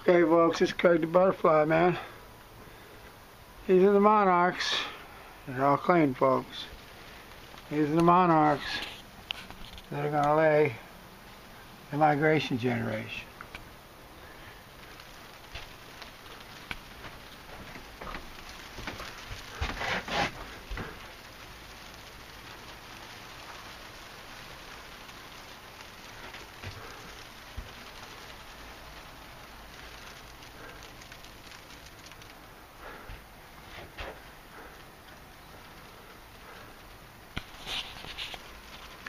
Okay, folks, it's Craig the Butterfly Man. These are the monarchs. They're all clean, folks. These are the monarchs that are going to lay the migration generation.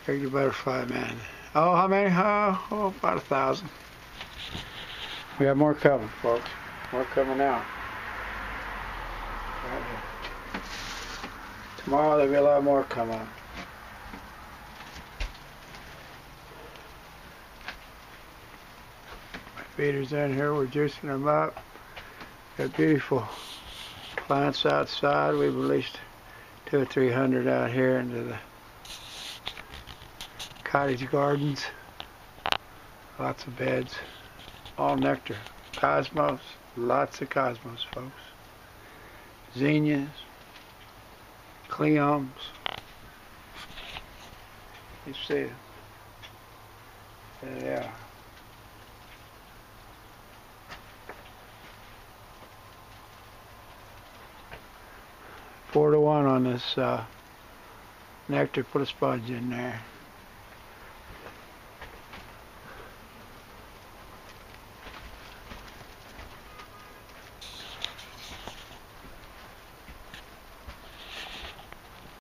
The Butterfly Man. Oh, how many? Oh, oh, about a thousand. We have more coming, folks. More coming out. Tomorrow there'll be a lot more coming. My feeders in here, we're juicing them up. Got beautiful plants outside. We've released two or three hundred out here into the cottage gardens. Lots of beds. All nectar. Cosmos. Lots of cosmos, folks. Zinnias. Cleomes. You see it. Are. Four to one on this uh, nectar. Put a sponge in there.